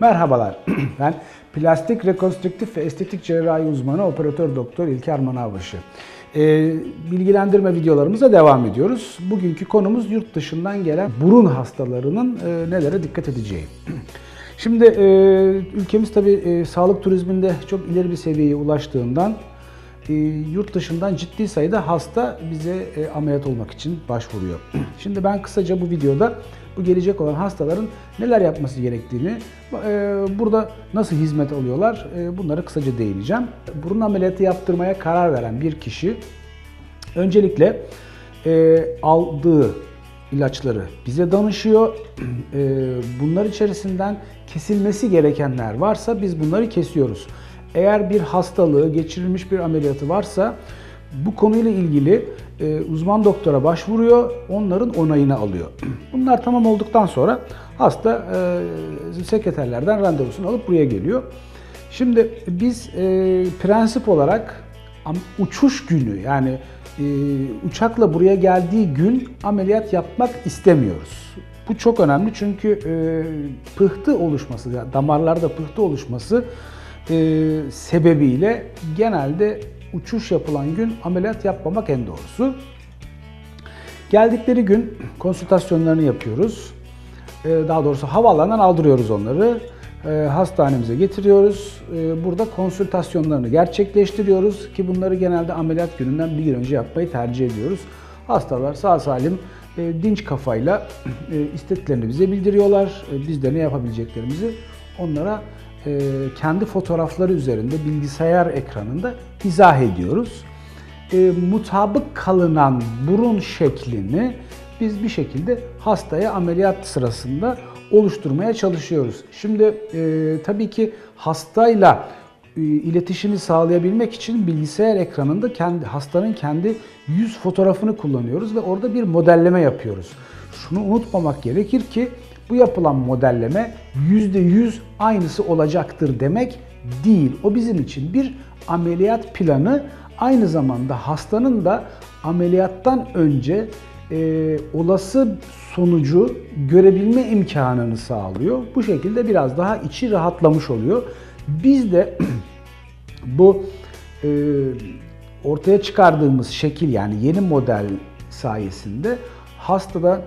Merhabalar. Ben plastik rekonstrüktif ve estetik cerrahi uzmanı operatör doktor İlker Manavbaşı. Ee, bilgilendirme videolarımıza devam ediyoruz. Bugünkü konumuz yurt dışından gelen burun hastalarının e, nelere dikkat edeceği. Şimdi e, ülkemiz tabii e, sağlık turizminde çok ileri bir seviyeye ulaştığından e, yurt dışından ciddi sayıda hasta bize e, ameliyat olmak için başvuruyor. Şimdi ben kısaca bu videoda bu gelecek olan hastaların neler yapması gerektiğini, e, burada nasıl hizmet alıyorlar e, bunlara kısaca değineceğim. Burun ameliyatı yaptırmaya karar veren bir kişi öncelikle e, aldığı ilaçları bize danışıyor. Bunlar içerisinden kesilmesi gerekenler varsa biz bunları kesiyoruz. Eğer bir hastalığı, geçirilmiş bir ameliyatı varsa bu konuyla ilgili e, uzman doktora başvuruyor, onların onayını alıyor. Bunlar tamam olduktan sonra hasta e, sekreterlerden randevusunu alıp buraya geliyor. Şimdi biz e, prensip olarak uçuş günü yani uçakla buraya geldiği gün ameliyat yapmak istemiyoruz. Bu çok önemli çünkü pıhtı oluşması, damarlarda pıhtı oluşması sebebiyle genelde uçuş yapılan gün ameliyat yapmamak en doğrusu. Geldikleri gün konsültasyonlarını yapıyoruz. E, daha doğrusu havaalanından aldırıyoruz onları. E, hastanemize getiriyoruz. E, burada konsültasyonlarını gerçekleştiriyoruz ki bunları genelde ameliyat gününden bir gün önce yapmayı tercih ediyoruz. Hastalar sağ salim dinç kafayla isteklerini bize bildiriyorlar. Biz de ne yapabileceklerimizi onlara kendi fotoğrafları üzerinde bilgisayar ekranında izah ediyoruz. Mutabık kalınan burun şeklini biz bir şekilde hastaya ameliyat sırasında oluşturmaya çalışıyoruz. Şimdi e, tabii ki hastayla e, iletişimi sağlayabilmek için bilgisayar ekranında kendi hastanın kendi yüz fotoğrafını kullanıyoruz ve orada bir modelleme yapıyoruz. Şunu unutmamak gerekir ki bu yapılan modelleme %100 aynısı olacaktır demek değil. O bizim için bir ameliyat planı aynı zamanda hastanın da ameliyattan önce e, olası sonucu görebilme imkanını sağlıyor. Bu şekilde biraz daha içi rahatlamış oluyor. Biz de bu e, ortaya çıkardığımız şekil yani yeni model sayesinde hastada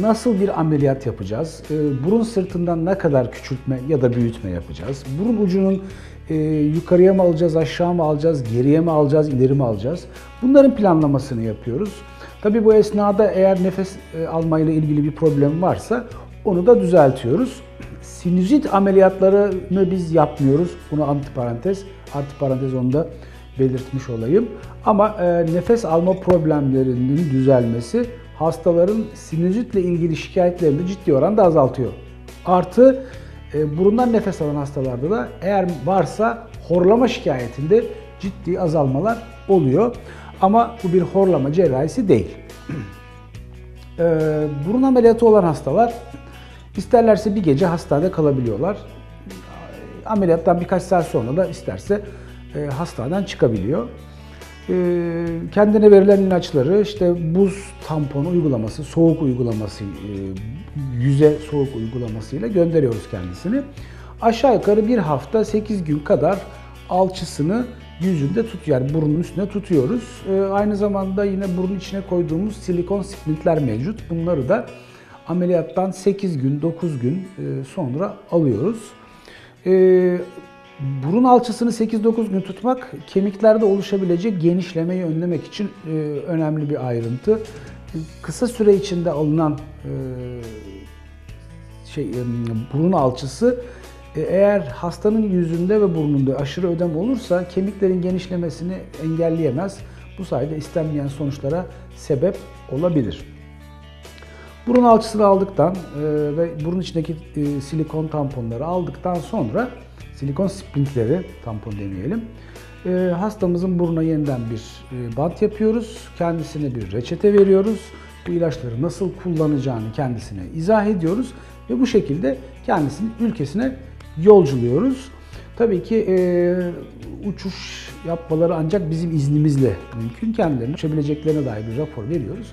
nasıl bir ameliyat yapacağız? E, burun sırtından ne kadar küçültme ya da büyütme yapacağız? Burun ucunun e, yukarıya mı alacağız, aşağı mı alacağız, geriye mi alacağız, ileri mi alacağız? Bunların planlamasını yapıyoruz. Tabii bu esnada eğer nefes e, almayla ilgili bir problem varsa onu da düzeltiyoruz. Sinüzit ameliyatlarını biz yapmıyoruz. Bunu antiparantez, antiparantez onu da belirtmiş olayım. Ama e, nefes alma problemlerinin düzelmesi hastaların sinüzitle ilgili şikayetlerini ciddi oranda azaltıyor. Artı e, burundan nefes alan hastalarda da eğer varsa horlama şikayetinde ciddi azalmalar oluyor. Ama bu bir horlama cerrahisi değil. e, burun ameliyatı olan hastalar isterlerse bir gece hastanede kalabiliyorlar. Ameliyattan birkaç saat sonra da isterse e, hastaneden çıkabiliyor. E, kendine verilen ilaçları işte buz tamponu uygulaması, soğuk uygulaması, e, yüze soğuk uygulamasıyla gönderiyoruz kendisini. Aşağı yukarı bir hafta 8 gün kadar alçısını yüzünde tut yani burnun üstüne tutuyoruz. E, aynı zamanda yine burun içine koyduğumuz silikon splintler mevcut. Bunları da ameliyattan 8 gün 9 gün e, sonra alıyoruz. Burun alçısını 8-9 gün tutmak kemiklerde oluşabilecek genişlemeyi önlemek için e, önemli bir ayrıntı. Kısa süre içinde alınan e, şey burun alçısı e, eğer hastanın yüzünde ve burnunda aşırı ödem olursa kemiklerin genişlemesini engelleyemez. Bu sayede istenmeyen sonuçlara sebep olabilir. Burun alçısını aldıktan ve burun içindeki silikon tamponları aldıktan sonra silikon splintleri tampon demeyelim. Hastamızın burnuna yeniden bir bant yapıyoruz. Kendisine bir reçete veriyoruz. Bu ilaçları nasıl kullanacağını kendisine izah ediyoruz ve bu şekilde kendisini ülkesine yolculuyoruz. Tabii ki e, uçuş yapmaları ancak bizim iznimizle mümkün. Kendilerine uçabileceklerine dair bir rapor veriyoruz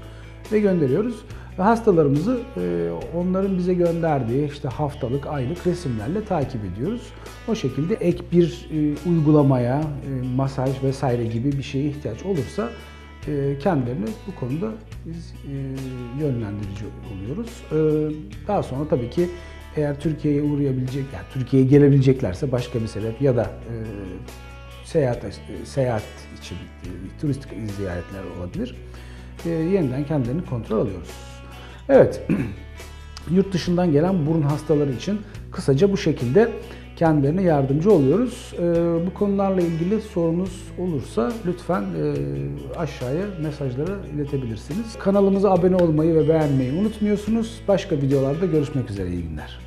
ve gönderiyoruz. Ve hastalarımızı e, onların bize gönderdiği işte haftalık, aylık resimlerle takip ediyoruz. O şekilde ek bir e, uygulamaya, e, masaj vesaire gibi bir şeye ihtiyaç olursa e, kendilerini bu konuda biz e, yönlendirici oluyoruz. Daha sonra tabii ki eğer Türkiye'ye uğrayabilecek, yani Türkiye'ye gelebileceklerse başka bir sebep ya da seyahat seyahat için turistik ziyaretler olabilir. E, yeniden kendilerini kontrol alıyoruz. Evet, yurt dışından gelen burun hastaları için kısaca bu şekilde kendilerine yardımcı oluyoruz. E, bu konularla ilgili sorunuz olursa lütfen e, aşağıya mesajlara iletebilirsiniz. Kanalımıza abone olmayı ve beğenmeyi unutmuyorsunuz. Başka videolarda görüşmek üzere. İyi günler.